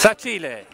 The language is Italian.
Sacile.